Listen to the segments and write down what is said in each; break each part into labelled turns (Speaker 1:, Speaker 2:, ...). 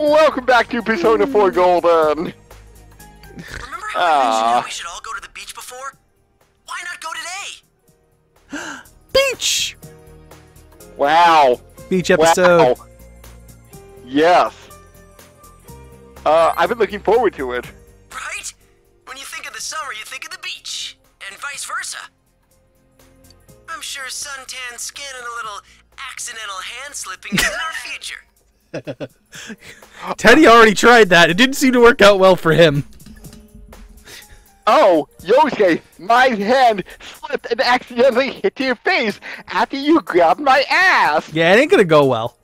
Speaker 1: Welcome back to Persona 4 Golden.
Speaker 2: Remember how I
Speaker 1: Aw.
Speaker 2: mentioned how we should all go to the beach before? Why not go today?
Speaker 3: Beach!
Speaker 1: Wow.
Speaker 3: Beach episode.
Speaker 1: Wow. Yes. Uh, I've been looking forward to it.
Speaker 2: Right? When you think of the summer, you think of the beach, and vice versa. I'm sure suntan skin and a little accidental hand slipping is in our future.
Speaker 3: Teddy already tried that. It didn't seem to work out well for him.
Speaker 1: Oh, Yosuke, my hand slipped and accidentally hit your face after you grabbed my ass.
Speaker 3: Yeah, it ain't gonna go well.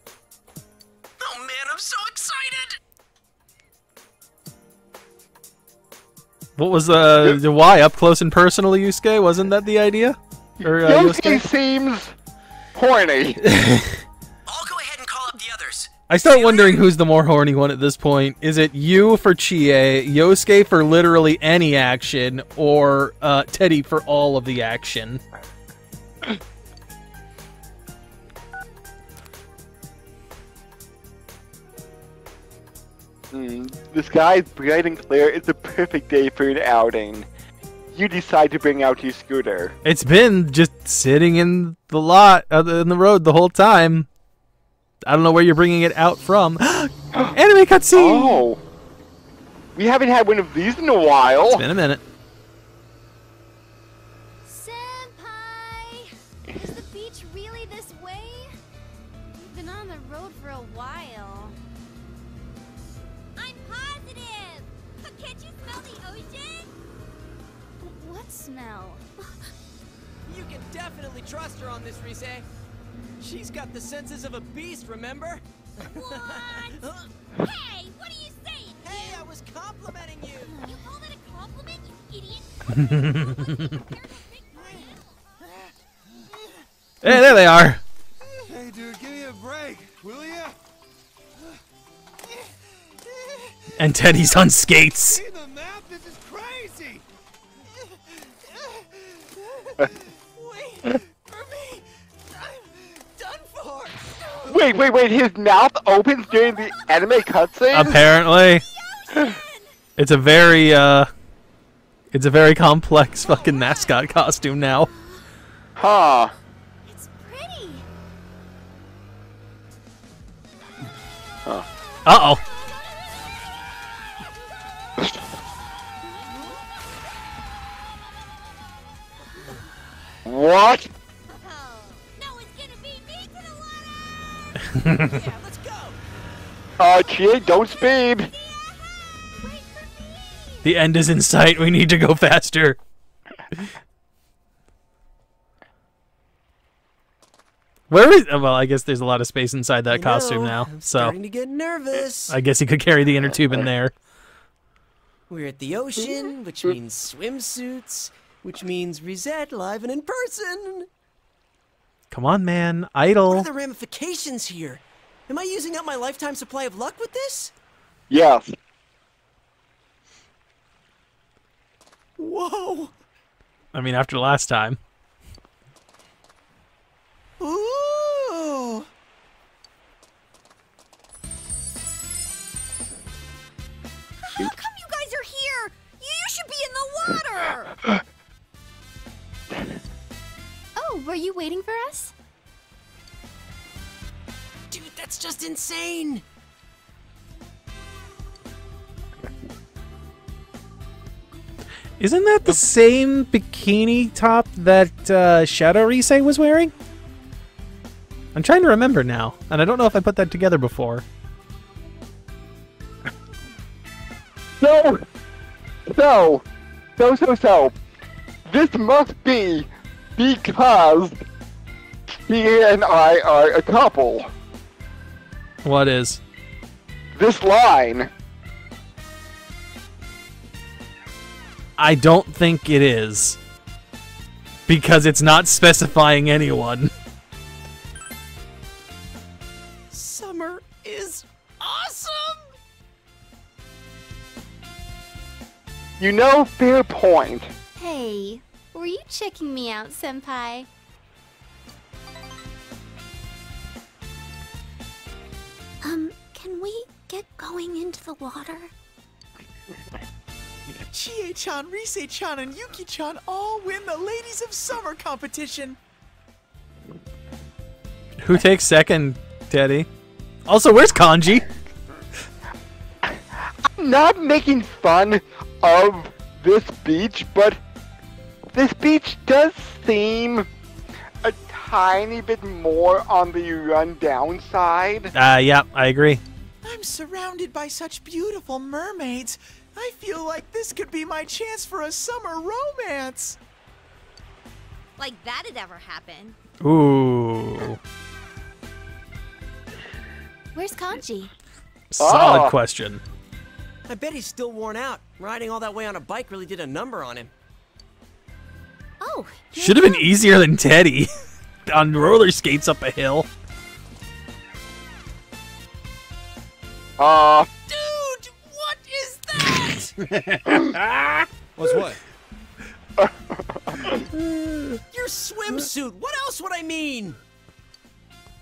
Speaker 2: Oh man, I'm so excited!
Speaker 3: What was the the why up close and personal, Yosuke? Wasn't that the idea? Or uh,
Speaker 1: Yosuke
Speaker 3: Yosuke?
Speaker 1: seems horny.
Speaker 3: I start wondering who's the more horny one at this point. Is it you for Chie, Yosuke for literally any action, or uh, Teddy for all of the action?
Speaker 1: Hmm, the sky is bright and clear. It's a perfect day for an outing. You decide to bring out your scooter.
Speaker 3: It's been just sitting in the lot, uh, in the road the whole time. I don't know where you're bringing it out from. Anime cutscene.
Speaker 1: Oh. We haven't had one of these in a while.
Speaker 3: It's been a minute.
Speaker 4: Senpai! Is the beach really this way? We've been on the road for a while. I'm positive! But can't you smell the ocean? What smell?
Speaker 5: You can definitely trust her on this, Rise. She's got the senses of a beast, remember?
Speaker 4: What? hey, what are you saying?
Speaker 5: Hey, I was complimenting you!
Speaker 4: You call that a compliment, you idiot?
Speaker 3: Hey, there they are.
Speaker 6: Hey, dude, give me a break, will ya?
Speaker 3: And Teddy's on skates.
Speaker 6: See the map? This is crazy.
Speaker 5: Wait
Speaker 1: Wait, wait, wait. His mouth opens during the anime cutscene?
Speaker 3: Apparently, it's a very uh, it's a very complex fucking mascot costume now.
Speaker 1: Huh.
Speaker 4: It's pretty.
Speaker 3: Uh oh.
Speaker 1: What?
Speaker 5: Yeah, let's go!
Speaker 1: Uh, Chie, don't speed.
Speaker 4: Wait for me!
Speaker 3: The end is in sight. We need to go faster. Where is? oh, Well, I guess there's a lot of space inside that
Speaker 5: You
Speaker 3: costume
Speaker 5: know,
Speaker 3: now.
Speaker 5: I'm
Speaker 3: So
Speaker 5: starting to get nervous.
Speaker 3: I guess he could carry the inner tube in there.
Speaker 5: We're at the ocean, which means swimsuits, which means Risette live and in person.
Speaker 3: Come on, man. Idle.
Speaker 5: What are the ramifications here? Am I using up my lifetime supply of luck with this?
Speaker 1: Yes.
Speaker 5: Whoa!
Speaker 3: I mean, after last time.
Speaker 5: Ooh!
Speaker 4: How come you guys are here? You should be in the water! oh, were you waiting for us?
Speaker 5: Just insane!
Speaker 3: Isn't that the same bikini top that uh, Shadow Rise was wearing? I'm trying to remember now, and I don't know if I put that together before.
Speaker 1: So, so, so, so, so. This must be because he and I are a couple.
Speaker 3: What is?
Speaker 1: This line.
Speaker 3: I don't think it is. Because it's not specifying anyone.
Speaker 5: Summer is awesome!
Speaker 1: You know, fair point.
Speaker 4: Hey, were you checking me out, Senpai? Um, can we get going? going into the water?
Speaker 7: Chie-chan, Rise-chan, and Yuki-chan all win the Ladies of Summer competition.
Speaker 3: Who takes second, Teddy? Also, where's Kanji?
Speaker 1: I'm not making fun of this beach, but this beach does seem a tiny bit more on the rundown side.
Speaker 3: Uh, yeah, I agree.
Speaker 7: I'm surrounded by such beautiful mermaids. I feel like this could be my chance for a summer romance.
Speaker 4: Like that'd ever happen.
Speaker 3: Ooh.
Speaker 4: Where's Kanji?
Speaker 3: Solid
Speaker 1: Ah.
Speaker 3: question.
Speaker 5: I bet he's still worn out. Riding all that way on a bike really did a number on him.
Speaker 4: Oh,
Speaker 3: Should have been easier than Teddy. On roller skates up a hill.
Speaker 1: Uh,
Speaker 5: Dude, what is that?
Speaker 6: What's what?
Speaker 5: Your swimsuit. What else would I mean?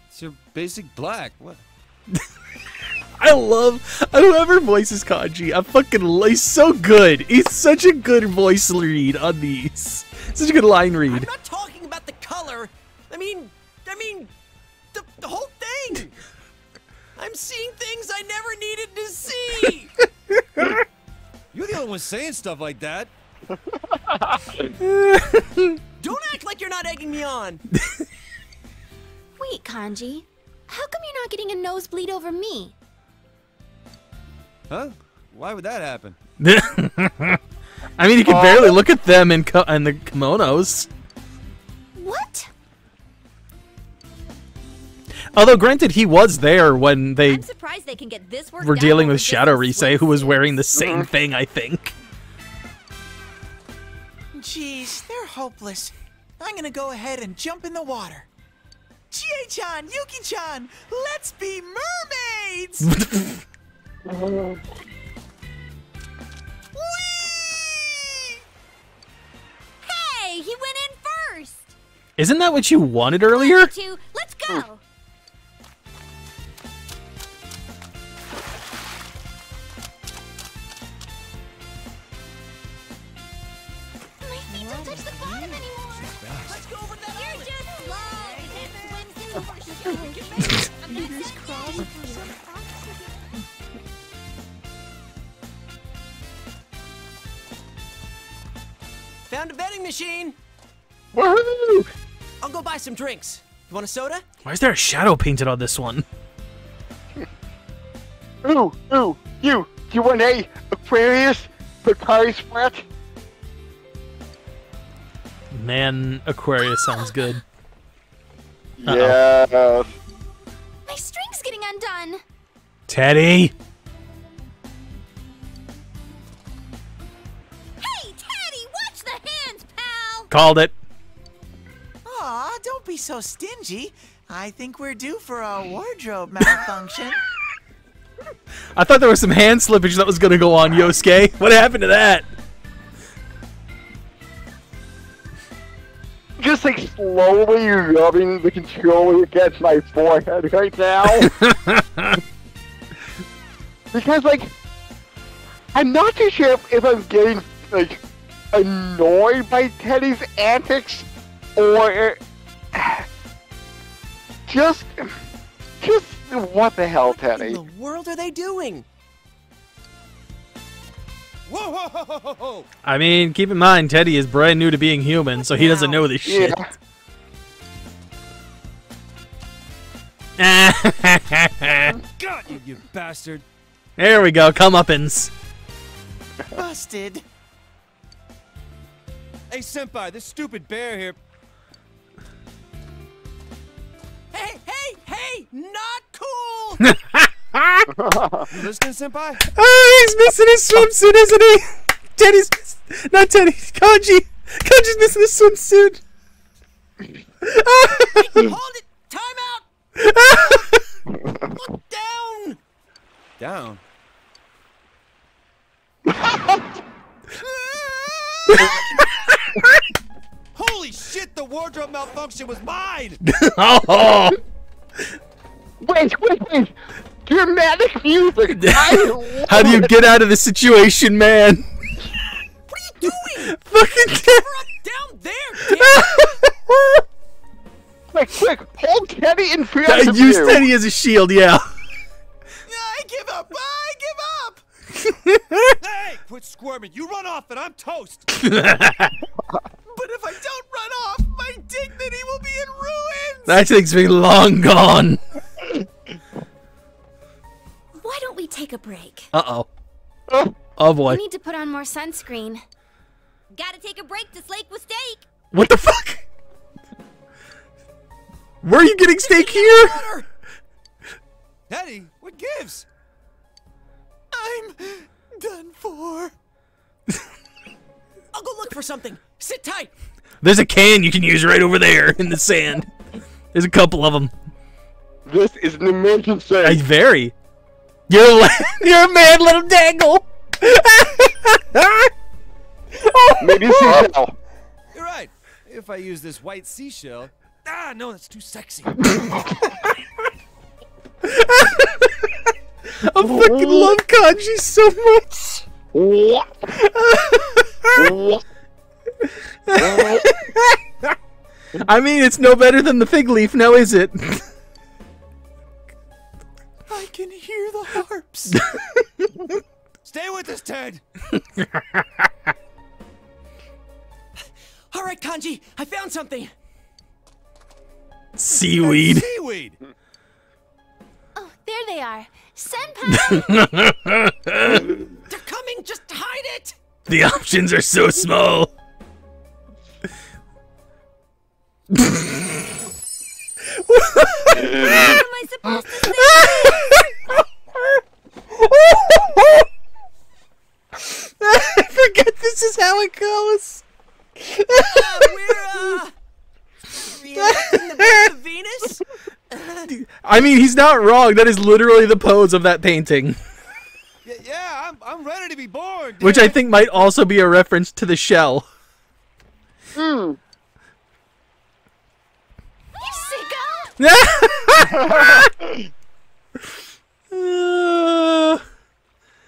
Speaker 6: It's your basic black. What?
Speaker 3: I love whoever voices Kanji. I fucking lo- he's so good. He's such a good voice read on these. Such a good line
Speaker 5: I'm
Speaker 3: read.
Speaker 5: Mean, I mean, the, the whole thing. I'm seeing things I never needed to see.
Speaker 6: You're the only one saying stuff like that.
Speaker 5: Don't act like you're not egging me on.
Speaker 4: Wait, Kanji. How come you're not getting a nosebleed over me?
Speaker 6: Huh? Why would that happen?
Speaker 3: I mean, you can barely look at them in, ko- in the kimonos.
Speaker 4: What?
Speaker 3: Although, granted, he was there when they
Speaker 4: I'm surprised they can get this work.
Speaker 3: were dealing with Shadow Rise, who was wearing the same uh-huh. thing, I think.
Speaker 7: Jeez, they're hopeless. I'm gonna go ahead and jump in the water. Chie-chan, Yuki-chan, let's be mermaids! Whee!
Speaker 4: Hey, he went in first.
Speaker 3: Isn't that what you wanted earlier?
Speaker 4: Two, let's go. Hmm. Don't touch the bottom anymore. Let's go over that You're just slow. Swimsuit. I'm gonna set you.
Speaker 5: Found a vending machine.
Speaker 1: woohoo!
Speaker 5: I'll go buy some drinks. You want a soda?
Speaker 3: Why is there a shadow painted on this one?
Speaker 1: Ooh, ooh, you, you want a Aquarius Pocari sweat?
Speaker 3: Man, Aquarius sounds good.
Speaker 1: Yes.
Speaker 4: My string's getting undone.
Speaker 3: Teddy!
Speaker 4: Hey, Teddy, watch the hands, pal.
Speaker 3: Called it.
Speaker 7: Aw, don't be so stingy. I think we're due for a wardrobe malfunction.
Speaker 3: I thought there was some hand slippage that was gonna go on, Yosuke. What happened to that?
Speaker 1: Just like slowly rubbing the controller against my forehead right now. because like, I'm not too sure if, if I'm getting like annoyed by Teddy's antics or just, just what the hell, Teddy?
Speaker 5: What in the world are they doing?
Speaker 6: Whoa, whoa, whoa, whoa, whoa, whoa.
Speaker 3: I mean, keep in mind, Teddy is brand new to being human, so he doesn't know this shit.
Speaker 6: Got you, you bastard.
Speaker 3: there we go, comeuppance.
Speaker 7: Busted.
Speaker 6: Hey, senpai, this stupid bear here.
Speaker 5: Hey, hey, hey! Not cool!
Speaker 6: You listening, senpai?
Speaker 3: Oh, he's missing his swimsuit, isn't he? Teddy's miss- not Teddy, Kanji. Kanji's missing his swimsuit. Ah.
Speaker 5: Hold it! Time out! Look down!
Speaker 6: Down. Holy shit, the wardrobe malfunction was mine!
Speaker 3: oh,
Speaker 1: Wait, wait, wait! Dramatic music. I
Speaker 3: How do you
Speaker 1: it.
Speaker 3: get out of the situation, man?
Speaker 5: What are you doing?
Speaker 3: Fucking
Speaker 5: We're down there, damn.
Speaker 1: Quick, quick, hold Teddy in front
Speaker 3: I
Speaker 1: of
Speaker 3: use
Speaker 1: you.
Speaker 3: Teddy as a shield, yeah.
Speaker 7: I give up. I give up.
Speaker 6: Hey, quit squirming. You run off and I'm toast.
Speaker 7: But if I don't run off, my dignity will be in ruins.
Speaker 3: That thing's been long gone.
Speaker 4: A break?
Speaker 3: Uh oh.
Speaker 1: Oh,
Speaker 3: Oh
Speaker 4: We
Speaker 3: boy.
Speaker 4: need to put on more sunscreen. Gotta take a break to slake with steak.
Speaker 3: What the fuck? Where are you getting steak here?
Speaker 5: Water.
Speaker 6: Teddy, what gives?
Speaker 7: I'm done for.
Speaker 5: I'll go look for something. Sit tight.
Speaker 3: There's a can you can use right over there in the sand. There's a couple of them.
Speaker 1: this is an emergency.
Speaker 3: I very. You're a, you're a man, little dangle.
Speaker 1: Maybe seashell.
Speaker 6: You're right. If I use this white seashell. Ah, no, that's too sexy.
Speaker 3: I fucking love kanji so much.
Speaker 1: What? What?
Speaker 3: I mean, it's no better than the fig leaf, now is it?
Speaker 7: The.
Speaker 6: Stay with us, Ted.
Speaker 5: All right, Kanji, I found something.
Speaker 3: Seaweed.
Speaker 6: Seaweed.
Speaker 4: Oh, there they are. Senpai!
Speaker 5: They're coming. Just hide it.
Speaker 3: The options are so small.
Speaker 4: what am I supposed to say?
Speaker 3: I forget this is how it goes.
Speaker 5: Uh, we're uh, reenacting the birth of Venus.
Speaker 3: I mean, he's not wrong. That is literally the pose of that painting,
Speaker 6: Yeah, yeah I'm, I'm ready to be born.
Speaker 3: which I think might also be a reference to the shell. Hmm.
Speaker 4: You sicko!
Speaker 3: Uh,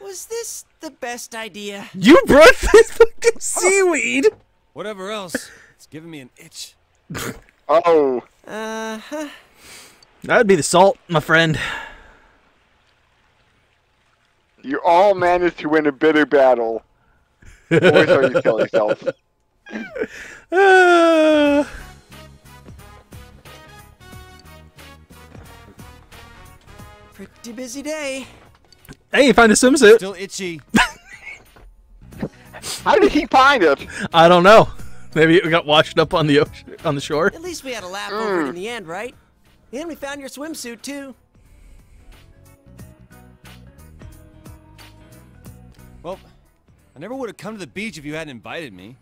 Speaker 5: Was this the best idea?
Speaker 3: you brought this fucking seaweed.
Speaker 6: Whatever else, it's giving me an itch.
Speaker 1: Oh.
Speaker 5: Uh huh.
Speaker 3: That would be the salt, my friend.
Speaker 1: You all managed to win a bitter battle. Or so you tell yourself.
Speaker 3: Uh,
Speaker 5: Pretty busy day.
Speaker 3: hey, you found a swimsuit.
Speaker 6: Still itchy.
Speaker 1: How did he find it?
Speaker 3: I don't know. Maybe it got washed up on the ocean, on the shore.
Speaker 5: At least we had a laugh hmm. over it in the end, right? And we found your swimsuit too.
Speaker 6: Well, I never would have come to the beach if you hadn't invited me.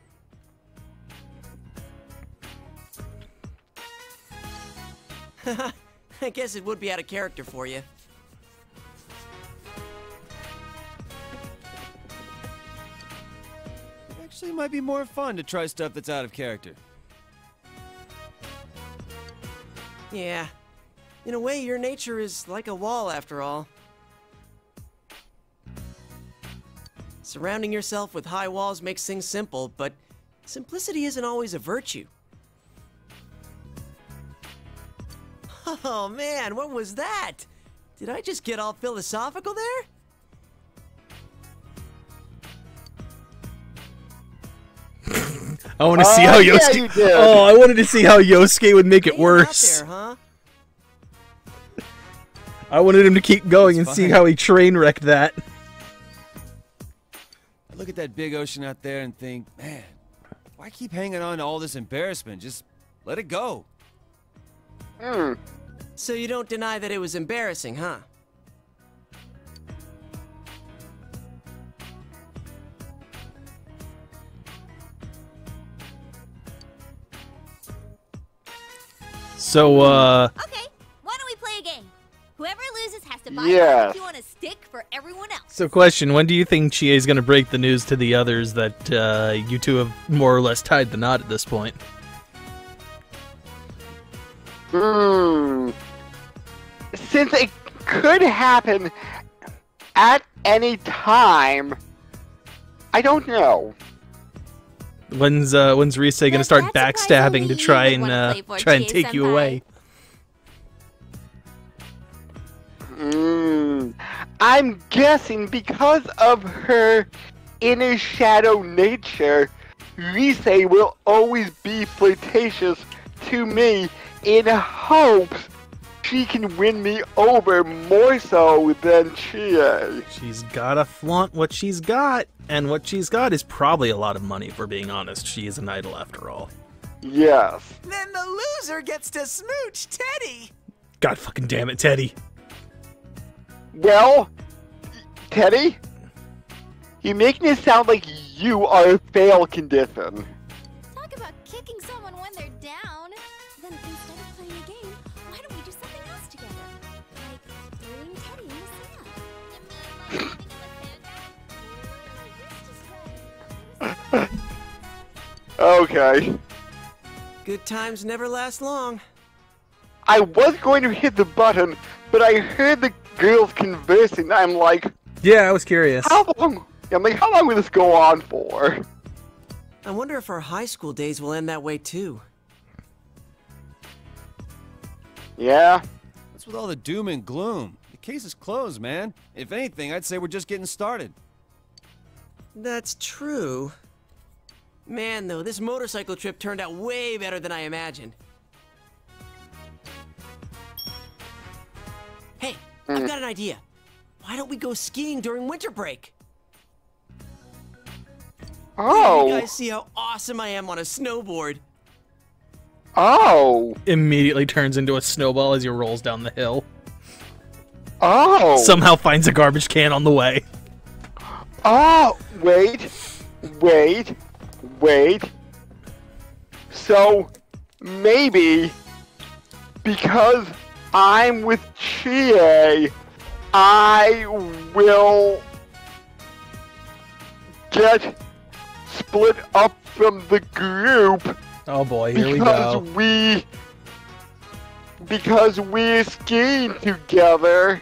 Speaker 5: I guess it would be out of character for you.
Speaker 6: Actually, might be more fun to try stuff that's out of character.
Speaker 5: Yeah. In a way, your nature is like a wall after all. Surrounding yourself with high walls makes things simple, but simplicity isn't always a virtue. Oh man, what was that? Did I just get all philosophical there?
Speaker 3: I want to see
Speaker 1: Uh,
Speaker 3: how
Speaker 1: yeah,
Speaker 3: Yosuke.
Speaker 1: you did.
Speaker 3: Oh, I wanted to see how Yosuke would make it worse.
Speaker 5: there, huh?
Speaker 3: I wanted him to keep going and see
Speaker 6: fine.
Speaker 3: how he train wrecked that.
Speaker 6: I look at that big ocean out there and think, man, why keep hanging on to all this embarrassment? Just let it go.
Speaker 1: Hmm.
Speaker 5: So you don't deny that it was embarrassing, huh?
Speaker 3: So, uh,
Speaker 4: Okay, why don't we play a game? Whoever loses has to buy
Speaker 1: Yes.
Speaker 4: barbecue on a stick for everyone else.
Speaker 3: so question: When do you think Chie is going to break the news to the others that uh, you two have more or less tied the knot at this point?
Speaker 1: Hmm. Since it could happen at any time. I don't know.
Speaker 3: When's uh, when's Rise gonna
Speaker 4: But
Speaker 3: start backstabbing to try and uh, try and take you away?
Speaker 1: Mm, I'm guessing because of her inner shadow nature, Rise will always be flirtatious to me in hopes she can win me over more so than Chie.
Speaker 3: She's gotta flaunt what she's got, and what she's got is probably a lot of money. If we're being honest, she is an idol after all.
Speaker 1: Yes.
Speaker 7: Then the loser gets to smooch Teddy.
Speaker 3: God fucking damn it, Teddy!
Speaker 1: Well, Teddy, you're making it sound like you are a fail condition. Okay.
Speaker 5: Good times never last long.
Speaker 1: I was going to hit the button, but I heard the girls conversing. I'm like,
Speaker 3: Yeah, I was curious.
Speaker 1: how long? I'm like, how long will this go on for?
Speaker 5: I wonder if our high school days will end that way too.
Speaker 1: Yeah.
Speaker 6: What's with all the doom and gloom? The case is closed, man. If anything, I'd say we're just getting started.
Speaker 5: That's true. Man, though, this motorcycle trip turned out way better than I imagined. Hey, I've hmm. got an idea. Why don't we go skiing during winter break?
Speaker 1: Oh!
Speaker 5: You guys see how awesome I am on a snowboard.
Speaker 1: Oh.
Speaker 3: Immediately turns into a snowball as he rolls down the hill.
Speaker 1: Oh.
Speaker 3: Somehow finds a garbage can on the way.
Speaker 1: Oh, wait, wait, wait. So, maybe because I'm with Chie, I will get split up from the group
Speaker 3: Oh boy, here we go.
Speaker 1: because we because we're skiing together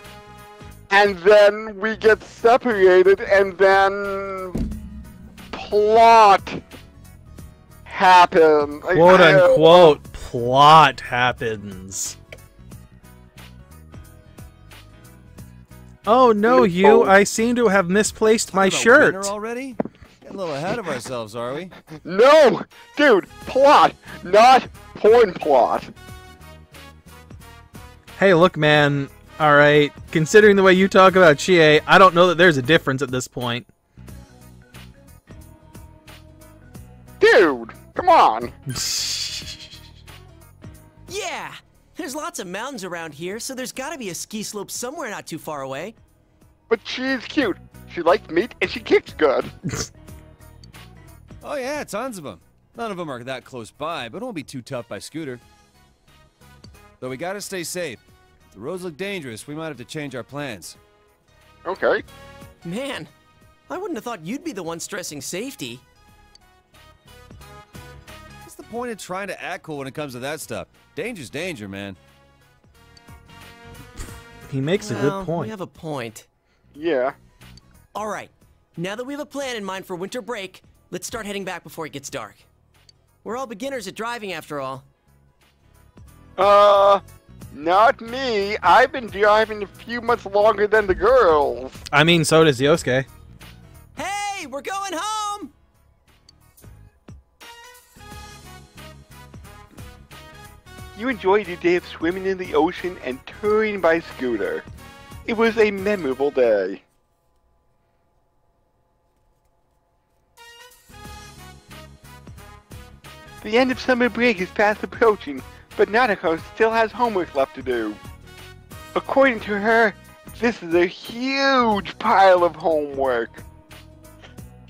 Speaker 1: and then we get separated and then plot happen Like,
Speaker 3: Quote
Speaker 1: I- uh,
Speaker 3: unquote plot happens. Oh no, you! I seem to have misplaced my
Speaker 6: Talking about
Speaker 3: shirt.
Speaker 6: already? Getting a little ahead of ourselves, are we?
Speaker 1: no dude plot not porn plot
Speaker 3: Hey, look, man. All right, considering the way you talk about Chie, I don't know that there's a difference at this point.
Speaker 1: dude come on
Speaker 5: Yeah! There's lots of mountains around here, so there's gotta be a ski slope somewhere not too far away.
Speaker 1: but she's cute she likes meat and she kicks good
Speaker 6: Oh yeah, tons of them. None of them are that close by, but it won't be too tough by scooter. Though we gotta stay safe. If the roads look dangerous, we might have to change our plans.
Speaker 1: okay
Speaker 5: Man, I wouldn't have thought you'd be the one stressing safety.
Speaker 6: What's the point of trying to act cool when it comes to that stuff? Danger's danger, man.
Speaker 3: He makes a good point.
Speaker 5: You have a point.
Speaker 1: yeah
Speaker 5: All right, now that we have a plan in mind for winter break, let's start heading back before it gets dark. We're all beginners at driving, after all.
Speaker 1: Uh, not me. I've been driving a few months longer than the girls.
Speaker 3: I mean, so does Yosuke.
Speaker 5: Hey, we're going home!
Speaker 1: You enjoyed your day of swimming in the ocean and touring by scooter. It was a memorable day. The end of summer break is fast approaching, but Nanako still has homework left to do. According to her, this is a huge pile of homework.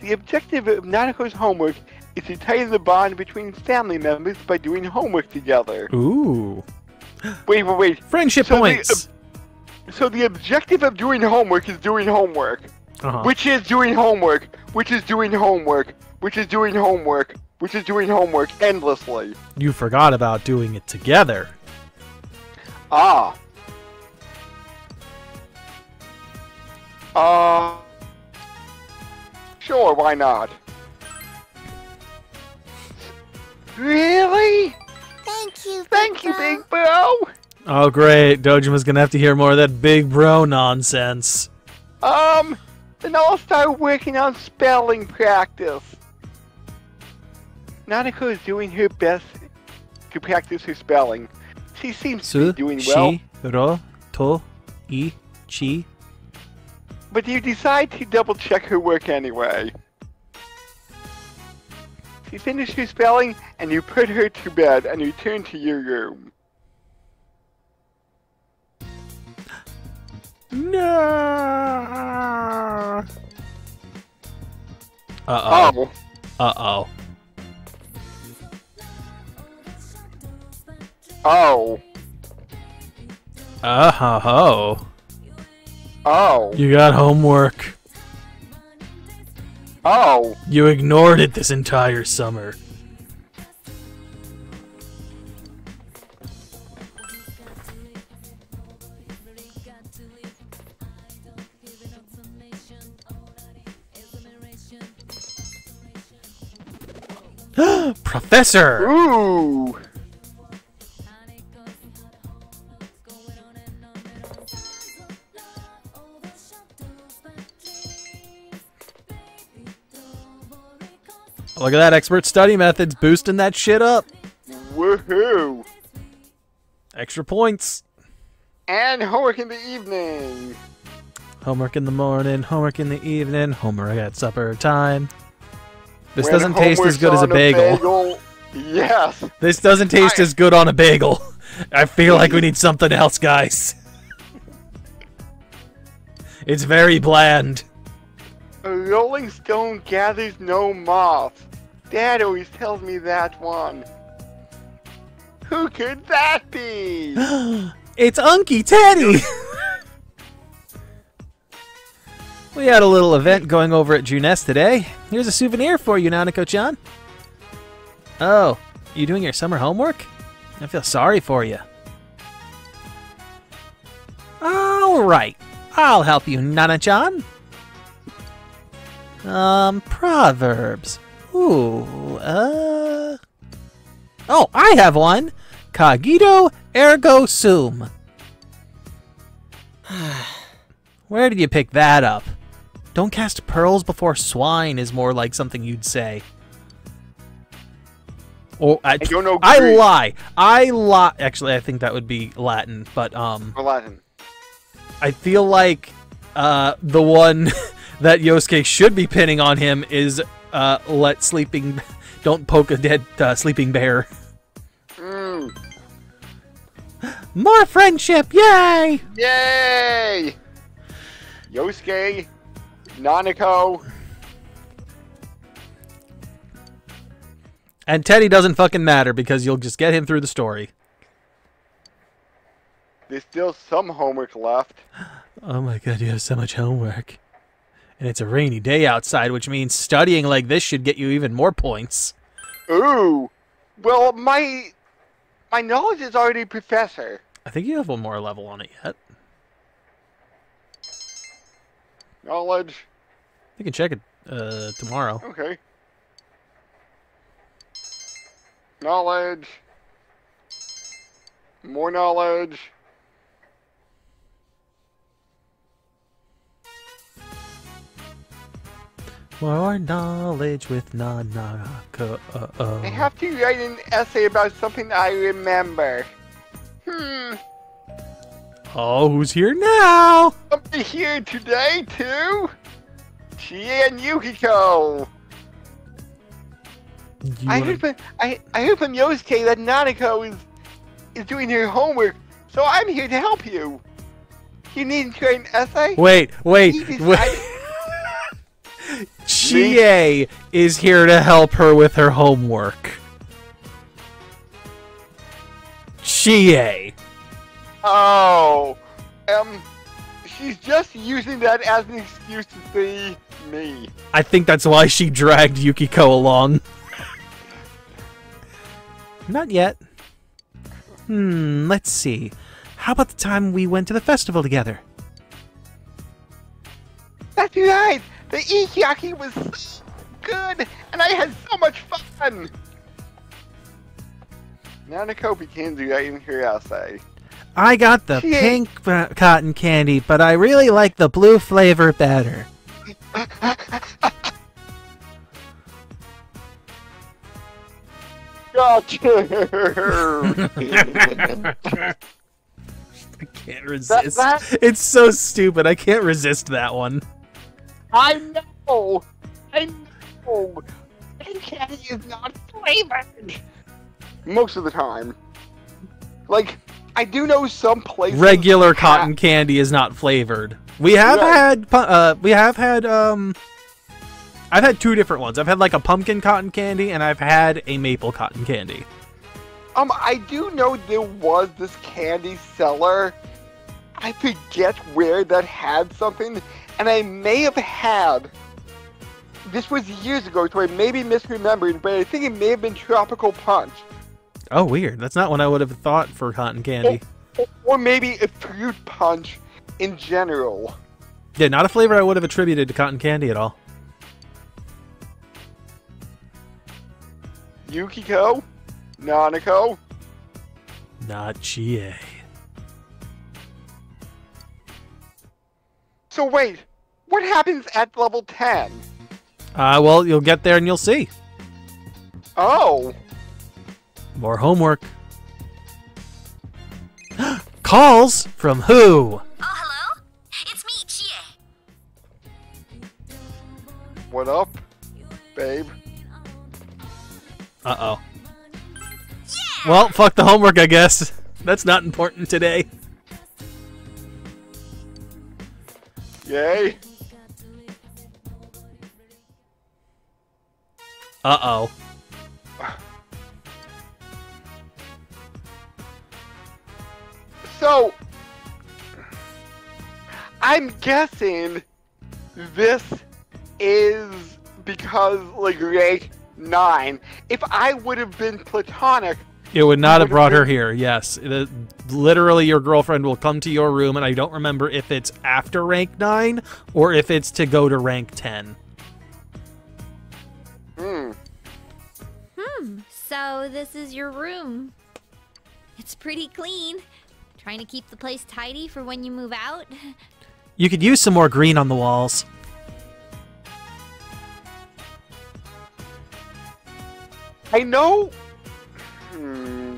Speaker 1: The objective of Nanako's homework is to tighten the bond between family members by doing homework together.
Speaker 3: Ooh,
Speaker 1: Wait, wait, wait.
Speaker 3: friendship
Speaker 1: So the-
Speaker 3: points.
Speaker 1: So the objective of doing homework is doing homework,
Speaker 3: Uh-huh.
Speaker 1: which is doing homework, which is doing homework, which is doing homework, which is doing homework endlessly.
Speaker 3: You forgot about doing it together.
Speaker 1: Ah. Uh. Sure, why not? Really?
Speaker 4: Thank you.
Speaker 1: Thank you,
Speaker 4: bro.
Speaker 1: big bro.
Speaker 3: Oh, great. Dojima's gonna have to hear more of that big bro nonsense.
Speaker 1: Um, then I'll start working on spelling practice. Nanako is doing her best to practice her spelling. She seems to be doing well,
Speaker 3: shi, ro, to, i, chi.
Speaker 1: but you decide to double check her work anyway. You finish her spelling, and you put her to bed and return to your room.
Speaker 3: No. Uh oh.
Speaker 1: Oh,
Speaker 3: Uh oh.
Speaker 1: Oh,
Speaker 3: Uh ho.
Speaker 1: oh,
Speaker 3: You got homework.
Speaker 1: oh.
Speaker 3: You ignored it this entire summer. Professor!
Speaker 1: Ooh.
Speaker 3: Look at that expert study methods boosting that shit up.
Speaker 1: Woohoo!
Speaker 3: Extra points.
Speaker 1: And homework in the evening.
Speaker 3: Homework in the morning, homework in the evening, homework at supper time. This
Speaker 1: When
Speaker 3: doesn't taste as good as a bagel.
Speaker 1: bagel. Yes.
Speaker 3: This doesn't taste
Speaker 1: I-
Speaker 3: as good on a bagel. I feel like we need something else, guys. It's very bland.
Speaker 1: A rolling stone gathers no moth. Dad always tells me that one. Who could that be?
Speaker 3: It's Unky Teddy! we had a little event going over at Junes today. Here's a souvenir for you, Nanako-chan. Oh, you doing your summer homework? I feel sorry for you. Alright, I'll help you, Nana-chan. Um, Proverbs. Ooh, uh... Oh, I have one! Cogito ergo sum. Where did you pick that up? Don't cast pearls before swine is more like something you'd say. Or I,
Speaker 1: don't know
Speaker 3: I lie. I lie. Actually, I think that would be Latin, but um,
Speaker 1: For Latin.
Speaker 3: I feel like uh, the one that Yosuke should be pinning on him is uh, let sleeping, don't poke a dead uh, sleeping bear.
Speaker 1: Mm.
Speaker 3: More friendship, yay!
Speaker 1: Yay! Yosuke, Nanako,
Speaker 3: And Teddy doesn't fucking matter because you'll just get him through the story.
Speaker 1: there's still some homework left.
Speaker 3: Oh my god, you have so much homework. And it's a rainy day outside, which means studying like this should get you even more points.
Speaker 1: Ooh. Well, my my knowledge is already professor.
Speaker 3: I think you have one more level on it yet.
Speaker 1: Knowledge.
Speaker 3: You can check it uh, tomorrow.
Speaker 1: Okay. Knowledge. More knowledge.
Speaker 3: More knowledge with Nanako.
Speaker 1: I have to write an essay about something I remember. Hmm.
Speaker 3: Oh, who's here now?
Speaker 1: Somebody here today too? Chie and Yukiko.
Speaker 3: You
Speaker 1: I
Speaker 3: wanna-
Speaker 1: heard from I, I heard from Yosuke that Nanako is is doing her homework, so I'm here to help you. You need to write an essay?
Speaker 3: Wait, wait, wait. Chie is here to help her with her homework. Chie.
Speaker 1: Oh, um, she's just using that as an excuse to see me.
Speaker 3: I think that's why she dragged Yukiko along. Not yet. Hmm, let's see. How about the time we went to the festival together?
Speaker 1: That's right. The Ikayaki was so good, and I had so much fun. Nanako begins writing her essay.
Speaker 3: I got the
Speaker 1: Yay.
Speaker 3: pink uh, cotton candy, but I really like the blue flavor better.
Speaker 1: Gotcha.
Speaker 3: I can't resist.
Speaker 1: that-
Speaker 3: It's so stupid. I can't resist that one.
Speaker 1: I know. I know. Pink candy is not flavored. Most of the time. Like, I do know some places.
Speaker 3: Regular
Speaker 1: have-
Speaker 3: cotton candy is not flavored. We have
Speaker 1: Right.
Speaker 3: had uh we have had um I've had two different ones. I've had like a pumpkin cotton candy and I've had a maple cotton candy.
Speaker 1: Um, I do know there was this candy seller. I forget where that had something, and I may have had. This was years ago, so I may be misremembering, but I think it may have been Tropical Punch.
Speaker 3: Oh, weird. That's not what I would have thought for cotton candy.
Speaker 1: Or, or maybe a fruit punch in general.
Speaker 3: Yeah, not a flavor I would have attributed to cotton candy at all.
Speaker 1: Yukiko? Nanako?
Speaker 3: Not Chie.
Speaker 1: So wait, what happens at level 10?
Speaker 3: Uh, well, you'll get there and you'll see.
Speaker 1: Oh,
Speaker 3: More homework. Calls from who?
Speaker 4: Oh, hello? It's me, Chie.
Speaker 1: what up, babe?
Speaker 3: Uh oh. Yeah! Well, fuck the homework, I guess. That's not important today.
Speaker 1: Yay?
Speaker 3: Uh oh.
Speaker 1: So, I'm guessing this is because, like, rank 9. If I would have been platonic,
Speaker 3: It would not have brought her here. Yes, The- literally, your girlfriend will come to your room, and I don't remember if it's after rank nine or if it's to go to rank ten.
Speaker 4: So, this is your room. It's pretty clean. Trying to keep the place tidy for when you move out.
Speaker 3: You could use some more green on the walls.
Speaker 1: I know. Hmm,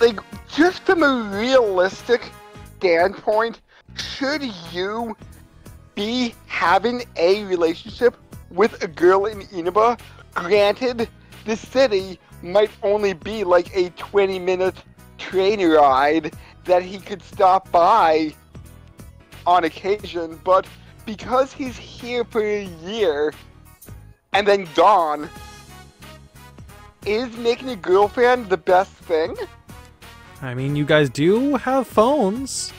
Speaker 1: like, just from a realistic standpoint, should you be having a relationship with a girl in Inaba? Granted, the city might only be like a 20 minute train ride that he could stop by on occasion, but because he's here for a year and then gone, is making a girlfriend the best thing?
Speaker 3: I mean, you guys do have phones.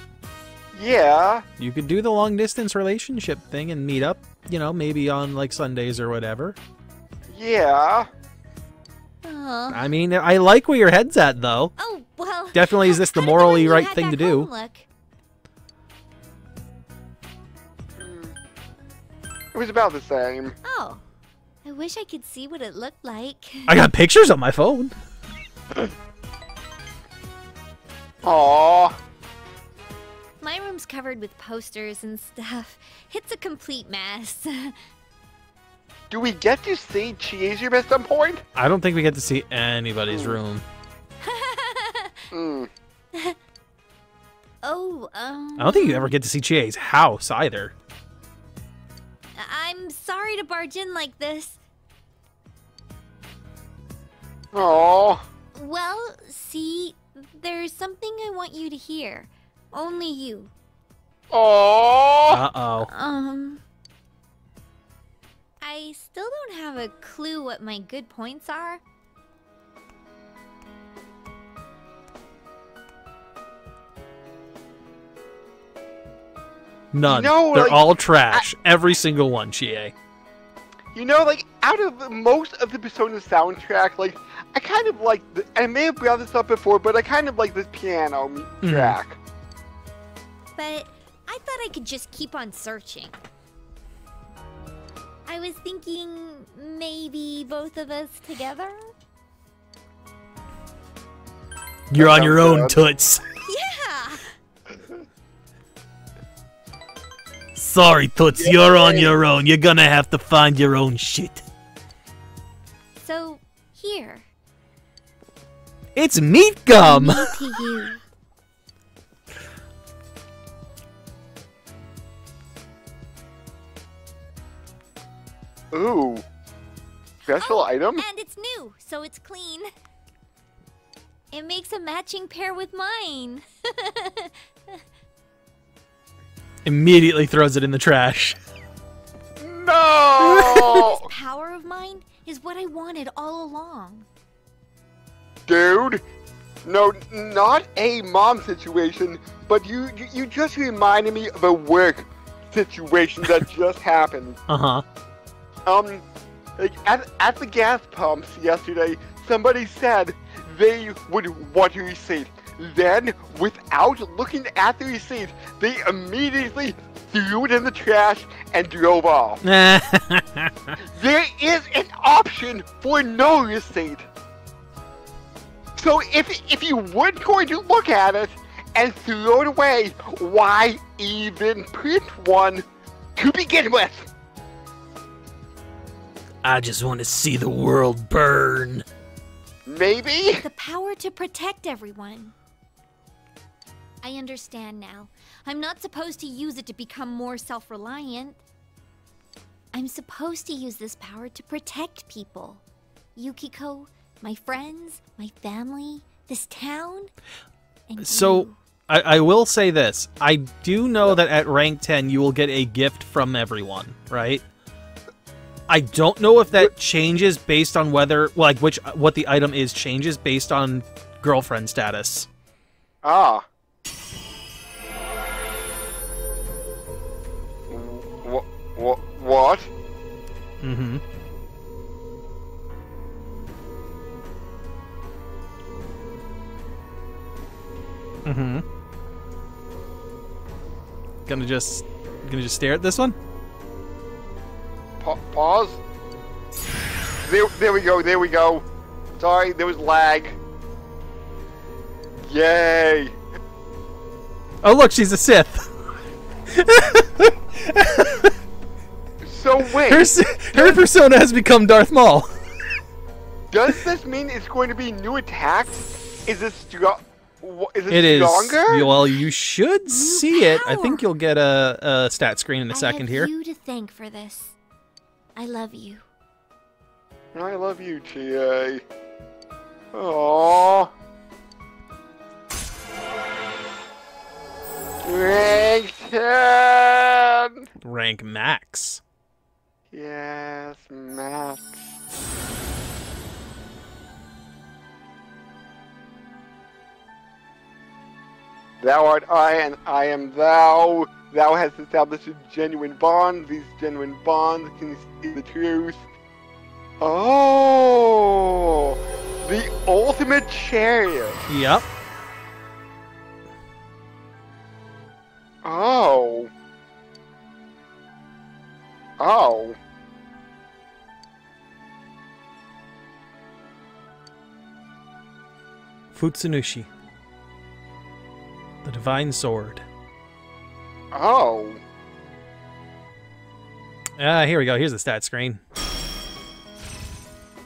Speaker 1: Yeah.
Speaker 3: You could do the long distance relationship thing and meet up, you know, maybe on like Sundays or whatever.
Speaker 1: Yeah.
Speaker 4: Oh.
Speaker 3: I mean, I like where your head's at, though.
Speaker 4: Oh, well.
Speaker 3: Definitely is this the
Speaker 4: how did one
Speaker 3: morally
Speaker 4: you
Speaker 3: right thing to do?
Speaker 4: Look?
Speaker 1: It was about the same.
Speaker 4: Oh. I wish I could see what it looked like.
Speaker 3: I got pictures on my phone.
Speaker 1: Aww.
Speaker 4: My room's covered with posters and stuff. It's a complete mess.
Speaker 1: Do we get to see Chie's room at some point?
Speaker 3: I don't think we get to see anybody's room.
Speaker 1: Hmm.
Speaker 4: oh, um.
Speaker 3: I don't think you ever get to see Chie's house either.
Speaker 4: I'm sorry to barge in like this.
Speaker 1: Oh.
Speaker 4: Well, see, there's something I want you to hear. Only you.
Speaker 1: Oh.
Speaker 3: Uh oh.
Speaker 4: Um. I still don't have a clue what my good points are.
Speaker 3: None.
Speaker 1: No,
Speaker 3: They're
Speaker 1: like,
Speaker 3: all trash. Every single one, Chie.
Speaker 1: You know, like, out of most of the Persona soundtrack, like, I kind of like, the, I may have brought this up before, but I kind of like this piano m-
Speaker 3: Mhm.
Speaker 1: track.
Speaker 4: But I thought I could just keep on searching. Was thinking maybe both of us together.
Speaker 3: You're on your own,
Speaker 1: good.
Speaker 3: Toots.
Speaker 4: Yeah.
Speaker 3: Sorry, Toots, you're on your own. You're gonna have to find your own shit.
Speaker 4: So here,
Speaker 3: It's meat gum!
Speaker 4: me to you.
Speaker 1: Ooh. Special
Speaker 4: Oh,
Speaker 1: item?
Speaker 4: And it's new, so it's clean. It makes a matching pair with mine.
Speaker 3: Immediately throws it in the trash.
Speaker 1: No!
Speaker 4: this power of mine is what I wanted all along.
Speaker 1: Dude. No, not a mom situation, but you, you you just reminded me of a work situation that just happened.
Speaker 3: Uh huh.
Speaker 1: Um, like at, at the gas pumps yesterday, somebody said they would want a receipt. Then, without looking at the receipt, they immediately threw it in the trash and drove off. There is an option for no receipt. So if if you weren't going to look at it and throw it away, why even print one to begin with?
Speaker 3: I just want to see the world burn.
Speaker 1: Maybe?
Speaker 4: The power to protect everyone. I understand now. I'm not supposed to use it to become more self reliant. I'm supposed to use this power to protect people. Yukiko, my friends, my family, this town. And
Speaker 3: So,
Speaker 4: you.
Speaker 3: I, I will say this. I do know that at rank 10, you will get a gift from everyone, right? I don't know if that changes based on whether, like, which, what the item is changes based on girlfriend status.
Speaker 1: Ah. What? What? What?
Speaker 3: Mm hmm. Mm hmm. Gonna just, gonna just stare at this one?
Speaker 1: Pa- pause. There, there we go. There we go. Sorry, there was lag. Yay!
Speaker 3: Oh, look, she's a Sith.
Speaker 1: So wait,
Speaker 3: Her, s- her persona has become Darth Maul.
Speaker 1: does this mean it's going to be new attacks? Is this stro- Is it,
Speaker 3: It is.
Speaker 1: stronger?
Speaker 3: Well, you should see it. I think you'll get a, a stat screen in a
Speaker 4: I
Speaker 3: second
Speaker 4: have
Speaker 3: here.
Speaker 4: you to thank for this. I love you.
Speaker 1: I love you, TA. Aww. Rank 10!
Speaker 3: Rank max.
Speaker 1: Yes, Max. Thou art I, and I am thou. Thou hast established a genuine bond. These genuine bonds can see the truth. Oh, the ultimate chariot.
Speaker 3: Yep.
Speaker 1: Oh. Oh.
Speaker 3: Futsunushi. The Divine Sword.
Speaker 1: Oh.
Speaker 3: Ah, here we go. Here's the stat screen.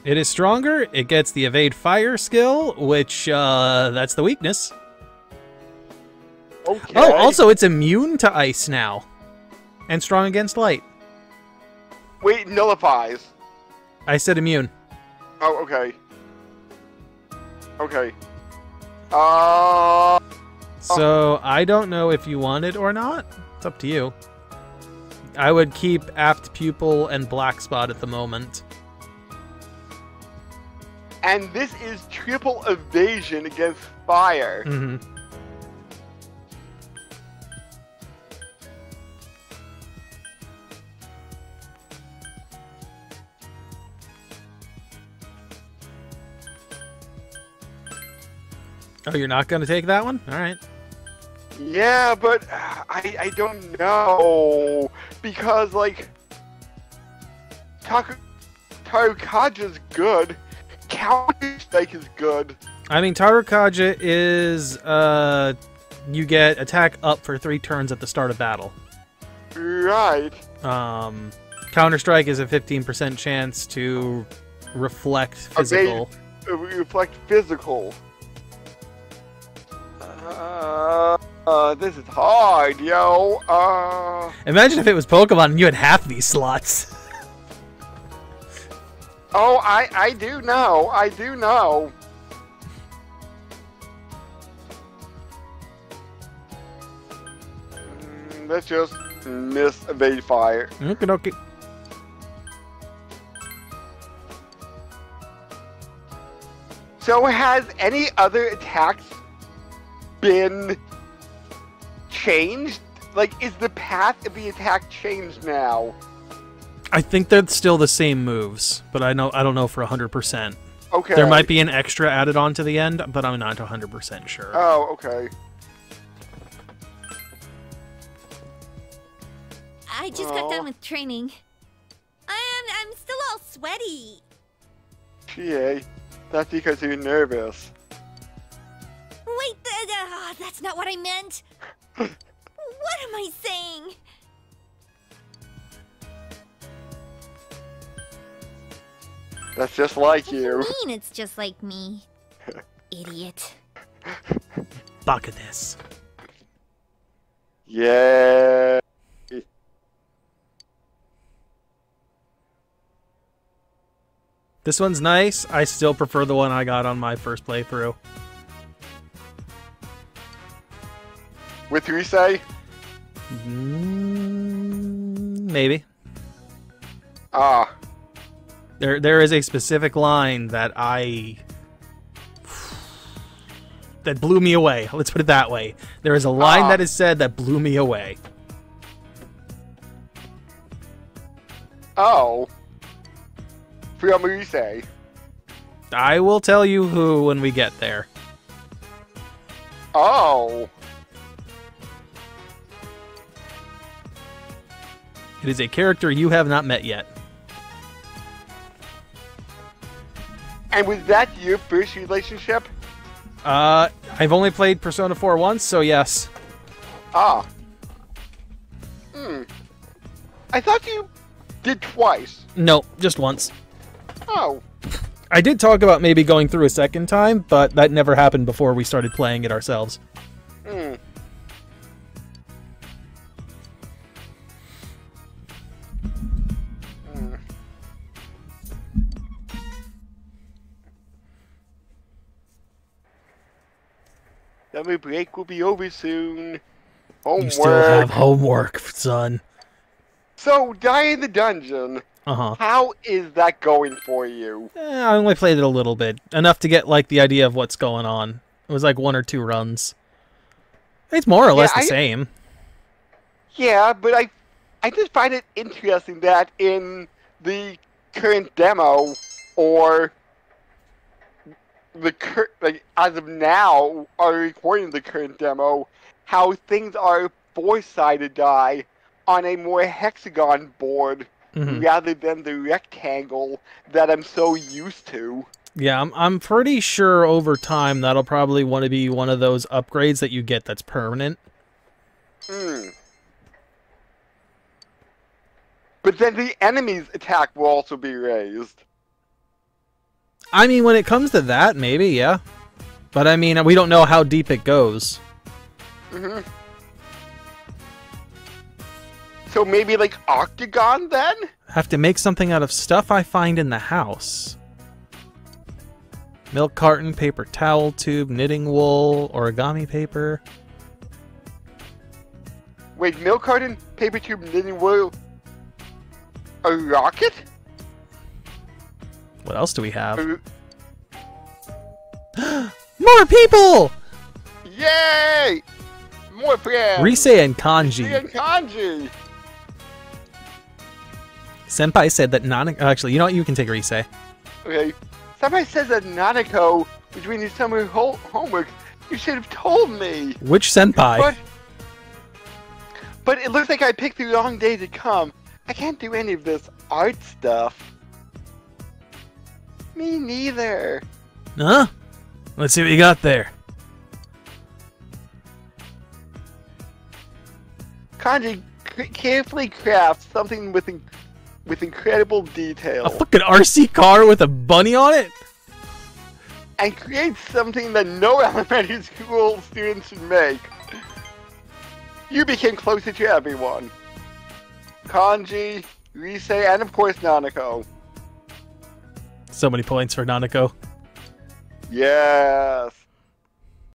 Speaker 3: It is stronger. It gets the evade fire skill, which uh that's the weakness.
Speaker 1: Okay.
Speaker 3: Oh, also it's immune to ice now. And strong against light.
Speaker 1: Wait, nullifies.
Speaker 3: I said immune.
Speaker 1: Oh, okay. Okay. Uh.
Speaker 3: So I don't know if you want it or not. It's up to you. I would keep apt pupil and black spot at the moment.
Speaker 1: And this is triple evasion against fire.
Speaker 3: hmm Oh, you're not going to take that one? All right.
Speaker 1: Yeah, but uh, I I don't know because like Taku Tarukaja's good. Counter Strike is good.
Speaker 3: I mean, Tarukaja is uh, you get attack up for three turns at the start of battle.
Speaker 1: Right.
Speaker 3: Um, Counter Strike is a 15% chance to reflect physical.
Speaker 1: Reflect physical. Uh, uh, this is hard, yo. Uh,
Speaker 3: Imagine if it was Pokemon and you had half these slots.
Speaker 1: oh, I, I do know. I do know. Mm, Let's just miss evade fire.
Speaker 3: Okay, okay.
Speaker 1: So has any other attacks been changed? Like, is the path of the attack changed now?
Speaker 3: I think they're still the same moves, but I know I don't know for 100%.
Speaker 1: Okay.
Speaker 3: There might be an extra added on to the end, but I'm not 100% sure.
Speaker 1: Oh, okay.
Speaker 4: I just
Speaker 1: Aw.
Speaker 4: got done with training. I'm, I'm still all sweaty.
Speaker 1: GA, that's because you're nervous.
Speaker 4: Wait, th- th- ah, that's not what I meant. What am I saying?
Speaker 1: That's just like
Speaker 4: What do
Speaker 1: you.
Speaker 4: you mean it's just like me? Idiot.
Speaker 3: Bakades.
Speaker 1: Yeah.
Speaker 3: This one's nice. I still prefer the one I got on my first playthrough.
Speaker 1: With Rise?
Speaker 3: Mm, maybe.
Speaker 1: Ah.
Speaker 3: There, there is a specific line that I that blew me away. Let's put it that way. There is a line
Speaker 1: Ah.
Speaker 3: that is said that blew me away.
Speaker 1: Oh. From Rise.
Speaker 3: I will tell you who when we get there.
Speaker 1: Oh.
Speaker 3: It is a character you have not met yet.
Speaker 1: And was that your first relationship?
Speaker 3: Uh, I've only played Persona 4 once, so yes.
Speaker 1: Ah. Hmm. I thought you did twice.
Speaker 3: No, just once.
Speaker 1: Oh.
Speaker 3: I did talk about maybe going through a second time, but that never happened before we started playing it ourselves.
Speaker 1: Hmm. Hmm. Summer break will be over soon. Homework.
Speaker 3: You still have homework, son.
Speaker 1: So, Die in the Dungeon.
Speaker 3: Uh huh.
Speaker 1: How is that going for you?
Speaker 3: Eh, I only played it a little bit, enough to get like the idea of what's going on. It was like one or two runs. It's more or less the
Speaker 1: I-
Speaker 3: same.
Speaker 1: Yeah, but I, I just find it interesting that in the current demo, or the cur- like as of now, are recording the current demo, how things are four-sided die on a more hexagon board
Speaker 3: Mhm.
Speaker 1: rather than the rectangle that I'm so used to.
Speaker 3: Yeah, I'm I'm pretty sure over time that'll probably want to be one of those upgrades that you get that's permanent.
Speaker 1: Hmm. But then the enemy's attack will also be raised.
Speaker 3: I mean, when it comes to that, maybe, yeah. But I mean, we don't know how deep it goes.
Speaker 1: hmm So maybe like octagon then?
Speaker 3: Have to make something out of stuff I find in the house. Milk carton, paper towel tube, knitting wool, origami paper.
Speaker 1: Wait, milk carton, paper tube, knitting wool, a rocket?
Speaker 3: What else do we have? More people!
Speaker 1: yay! More friends.
Speaker 3: Rise and Kanji.
Speaker 1: and kanji.
Speaker 3: Senpai said that Nanako. Oh, actually, you know what? You can take Rise.
Speaker 1: Okay. Somebody says that Nanako was doing his summer ho- homework. You should have told me.
Speaker 3: Which senpai?
Speaker 1: But, but it looks like I picked the wrong day to come. I can't do any of this art stuff. Me neither.
Speaker 3: Huh? Let's see what you got there.
Speaker 1: Kanji carefully crafts something with in- with incredible detail
Speaker 3: A fucking RC car with a bunny on it?
Speaker 1: and creates something that no elementary school student should make. You became closer to everyone. Kanji, Rise, and of course Nanako.
Speaker 3: So many points for Nanako.
Speaker 1: Yes.